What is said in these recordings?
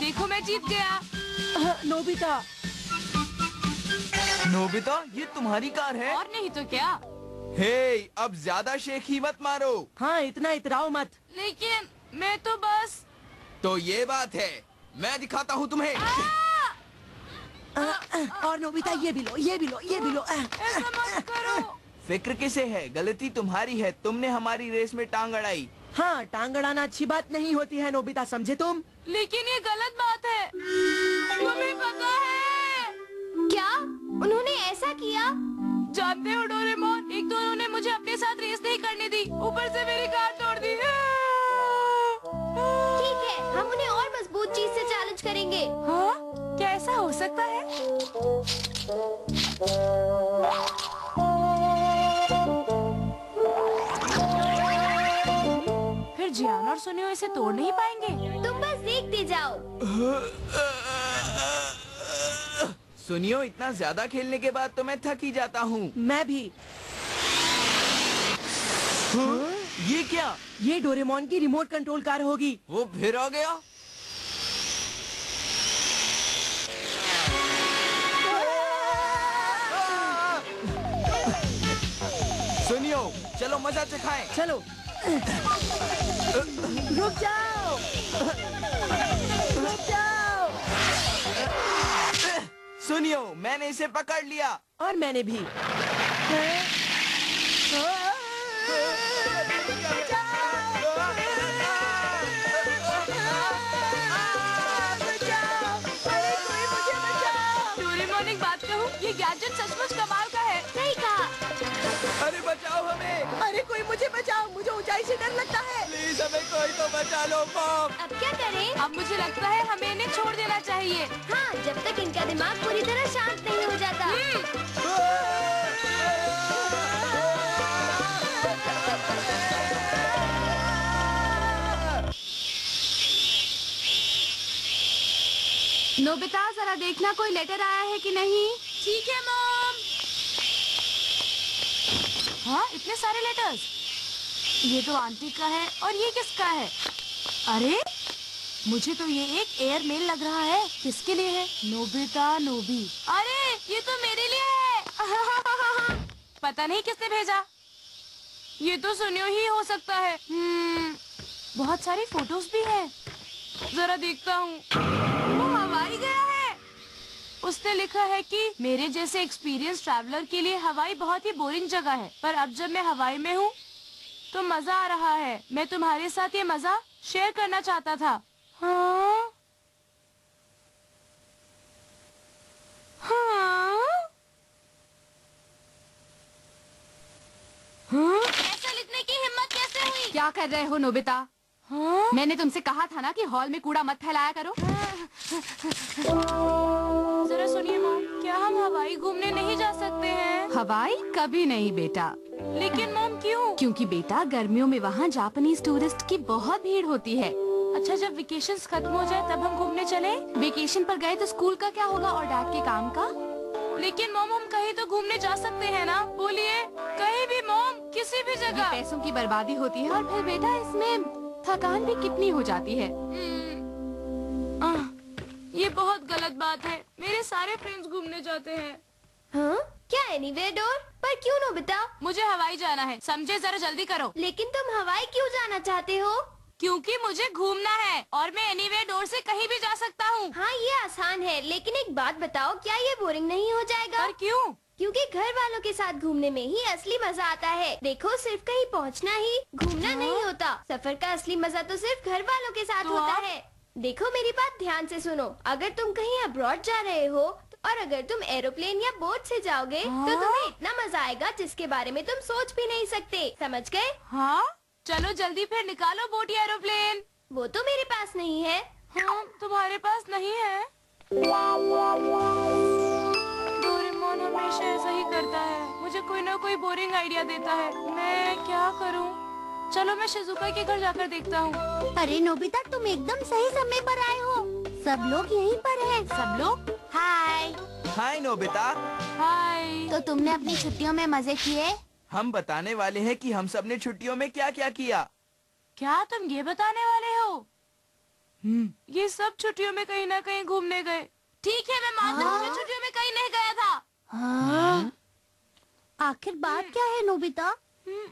देखो मैं जीत गया। नोबिता। नोबिता ये तुम्हारी कार है? और नहीं तो क्या? हे अब ज़्यादा शेखी मत मारो। हाँ इतना इतराओ मत। लेकिन मैं तो बस तो ये बात है। मैं दिखाता हूँ तुम्हें। अह, और नोबिता ये भी लो ये भी लो ये भी लो। ऐसा मत करो। फ़िक्र किसे है? गलती तुम्हारी है। तुमने हमारी रेस में टांग अड़ाई। हाँ टांग अड़ाना अच्छी बात नहीं होती है नोबिता समझे तुम? लेकिन ये गलत बात है। तुम्हें पता है। क्या? उन्होंने ऐसा किया? जानते हो डोरेमोन? एक दोनों ने मुझे अपने साथ रेस नहीं करने दी। ऊपर से मेरी कार तोड़ दी। ठीक है हम उन्हें और मज़बूत चीज़ से चैलेंज करेंगे। हाँ? क्या ऐसा हो सकता है? जियान और सुनियो इसे तोड़ नहीं पाएँगे। तुम बस देखते जाओ। सुनियो इतना ज़्यादा खेलने के बाद तो मैं थक ही जाता हूँ। मैं भी। ये क्या? ये डोरेमोन की रिमोट कंट्रोल कार होगी। वो फिर आ गया? सुनियो चलो मज़ा चखाएँ चलो। रुक जाओ रुक जाओ सुनियो मैंने इसे पकड़ लिया। और मैंने भी। बचाओ मुझे ऊंचाई से डर लगता है। प्लीज़ हमें कोई तो बचा लो मॉम अब क्या करें? अब मुझे लगता है हमें इन्हें छोड़ देना चाहिए। हाँ जब तक इनका दिमाग पूरी तरह शांत नहीं हो जाता। नोबिता जरा देखना कोई लेटर आया है कि नहीं? ठीक है मॉम हाँ इतने सारे लेटर्स ये तो आंटी का है और ये किसका है? अरे मुझे तो ये एक एयर मेल लग रहा है। किसके लिए है? Nobita Nobi. अरे ये तो मेरे लिए है। पता नहीं किसने भेजा। ये तो सुनियो ही हो सकता है। हम्म, बहुत सारी फ़ोटोज़ भी है। जरा देखता हूँ। वो हवाई गया है। उसने लिखा है कि मेरे जैसे एक्सपीरियंस ट्रैवलर के लिए हवाई बहुत ही बोरिंग जगह है। पर अब जब मैं हवाई में हूँ तो मज़ा आ रहा है। मैं तुम्हारे साथ ये मज़ा शेयर करना चाहता था। हाँ? हाँ? हाँ? ऐसा लिखने की हिम्मत कैसे हुई? क्या कर रहे हो नोबिता? हाँ? मैंने तुमसे कहा था ना कि हॉल में कूड़ा मत फैलाया करो। जरा सुनिए माँ क्या हम हवाई घूमने नहीं जा सकते हैं? हवाई कभी नहीं बेटा। लेकिन मॉम क्यों? क्योंकि बेटा गर्मियों में वहाँ जापानीज टूरिस्ट की बहुत भीड़ होती है। अच्छा जब वेकेशन खत्म हो जाए तब हम घूमने चले? वेकेशन पर गए तो स्कूल का क्या होगा और डैड के काम का? लेकिन मोम हम कहीं तो घूमने जा सकते हैं ना? बोलिए कहीं भी मोम किसी भी जगह। पैसों की बर्बादी होती है और फिर बेटा इसमें थकान भी कितनी हो जाती है। आह, ये बहुत गलत बात है। मेरे सारे फ्रेंड्स घूमने जाते हैं। हाँ? क्या एनीवे डोर पर क्यों नोबिता मुझे हवाई जाना है। समझे जरा जल्दी करो। लेकिन तुम हवाई क्यों जाना चाहते हो? क्योंकि मुझे घूमना है और मैं एनीवे डोर से कहीं भी जा सकता हूँ। हाँ ये आसान है लेकिन एक बात बताओ क्या ये बोरिंग नहीं हो जाएगा? पर क्यों? क्योंकि घर वालों के साथ घूमने में ही असली मज़ा आता है। देखो सिर्फ़ कहीं पहुँचना ही घूमना नहीं होता। सफ़र का असली मज़ा तो सिर्फ़ घर वालों के साथ तो होता है। देखो मेरी बात ध्यान से सुनो। अगर तुम कहीं अब्रॉड जा रहे हो और अगर तुम एरोप्लेन या बोट से जाओगे तो हाँ? तुम्हें इतना मज़ा आएगा जिसके बारे में तुम सोच भी नहीं सकते। समझ गए? हाँ? चलो जल्दी फिर निकालो बोट या एरोप्लेन। वो तो मेरे पास नहीं है। हाँ तुम्हारे पास नहीं है? डोरेमोन हमेशा ऐसा ही करता है। मुझे कोई ना कोई बोरिंग आइडिया देता है। मैं क्या करूँ? चलो मैं शिजुका के घर जाकर देखता हूँ। अरे नोबिता तुम एकदम सही समय पर आए हो। सब लोग यहीं पर हैं। सब लोग? हाय हाय नोबिता हाय तो तुमने अपनी छुट्टियों में मज़े किए? हम बताने वाले हैं कि हम सबने छुट्टियों में क्या क्या किया। क्या तुम ये बताने वाले हो? ये सब छुट्टियों में कहीं ना कहीं घूमने गए। ठीक है मैं मानती हूँ मैं छुट्टियों में कहीं नहीं गया था। हाँ? आखिर बात क्या है नोबिता? हम्म,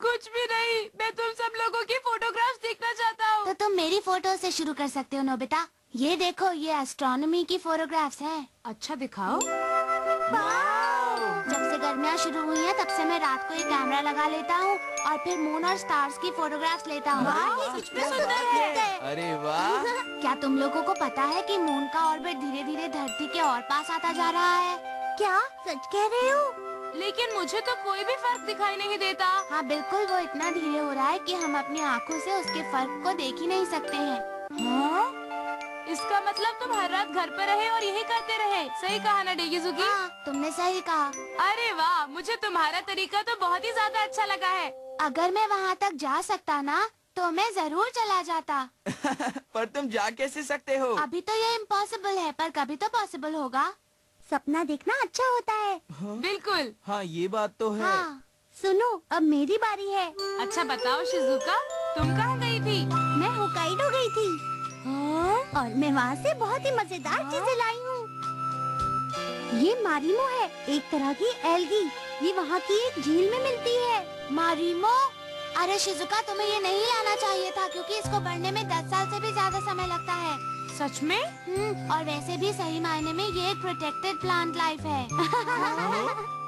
कुछ भी नहीं मैं तुम सब लोगों की फोटोग्राफ्स देखना चाहता हूँ। तो तुम मेरी फ़ोटो से शुरू कर सकते हो नोबिता। ये देखो ये एस्ट्रोनॉमी की फोटोग्राफ्स हैं। अच्छा दिखाओ। जब से गर्मियाँ शुरू हुई हैं तब से मैं रात को ये कैमरा लगा लेता हूँ और फिर मून और स्टार्स की फोटोग्राफ्स लेता हूँ। सच में सुंदर है। अरे वाह! क्या तुम लोगों को पता है कि मून का ऑर्बिट धीरे धीरे धरती के और पास आता जा रहा है? क्या? सच कह रहे हो? लेकिन मुझे तो कोई भी फ़र्क दिखाई नहीं देता। हाँ बिल्कुल वो इतना धीरे हो रहा है कि हम अपनी आँखों से उसके फ़र्क को देख ही नहीं सकते हैं हाँ? इसका मतलब तुम हर रात घर पर रहे और यही करते रहे। सही कहा ना डेगीजुकी हाँ तुमने सही कहा। अरे वाह मुझे तुम्हारा तरीका तो बहुत ही ज़्यादा अच्छा लगा है। अगर मैं वहाँ तक जा सकता ना तो मैं ज़रूर चला जाता। पर तुम जा कैसे सकते हो? अभी तो ये इम्पॉसिबल है पर कभी तो पॉसिबल होगा। सपना देखना अच्छा होता है? बिल्कुल। हाँ ये बात तो है। हाँ सुनो अब मेरी बारी है। अच्छा बताओ शिजुका तुम कहाँ गई थी? और मैं वहाँ से बहुत ही मज़ेदार चीज़ें लाई हूँ। ये मारीमो है एक तरह की एल्गी। ये वहाँ की एक झील में मिलती है। मारीमो? अरे शिजुका तुम्हें ये नहीं लाना चाहिए था क्योंकि इसको बढ़ने में दस साल से भी ज़्यादा समय लगता है। सच में? हम्म, और वैसे भी सही मायने में ये एक प्रोटेक्टेड प्लांट लाइफ है।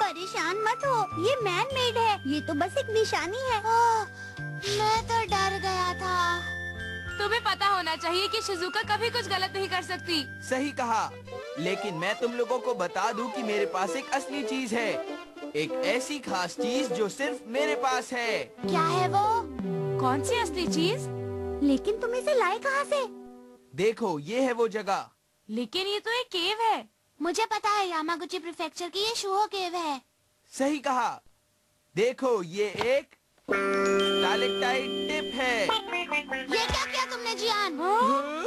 परेशान मत हो ये मैन मेड है। ये तो बस एक निशानी है। ओह, मैं तो डर गया था। तुम्हें पता होना चाहिए कि शिजुका कभी कुछ गलत नहीं कर सकती। सही कहा। लेकिन मैं तुम लोगों को बता दूँ कि मेरे पास एक असली चीज़ है। एक ऐसी खास चीज़ जो सिर्फ़ मेरे पास है। क्या है वो? कौन सी असली चीज़? लेकिन तुम इसे लाए कहाँ से? देखो ये है वो जगह। लेकिन ये तो एक केव है। मुझे पता है यामागुची प्रिफेक्चर की ये शुहो केव है। सही कहा। देखो ये एक स्टालेक्टाइट टिप है। ये क्या किया तुमने जियान? हाँ?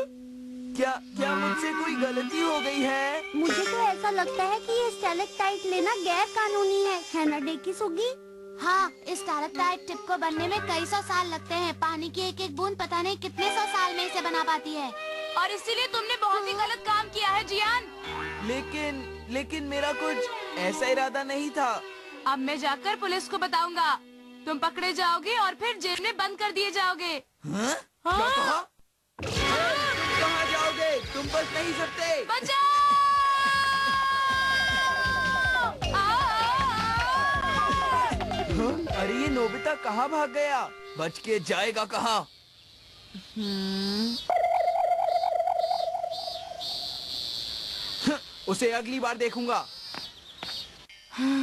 क्या क्या मुझसे कोई गलती हो गई है? मुझे तो ऐसा लगता है कि ये स्टेलेक्टाइट लेना गैर कानूनी है। है ना डेकी सुगी हाँ इस स्टालेक्टाइट टिप को बनने में कई सौ साल लगते हैं। पानी की एक एक बूंद पता नहीं कितने सौ साल में इसे बना पाती है। और इसीलिए तुमने बहुत ही गलत काम किया है जियान। लेकिन लेकिन मेरा कुछ ऐसा इरादा नहीं था। अब मैं जाकर पुलिस को बताऊँगा। तुम पकड़े जाओगे और फिर जेल में बंद कर दिए जाओगे। हाँ? क्या कहा? कहाँ जाओगे? तुम बच नहीं सकते। बचाओ। हाँ? अरे ये नोबिता कहाँ भाग गया? बच के जाएगा कहाँ? उसे अगली बार देखूँगा।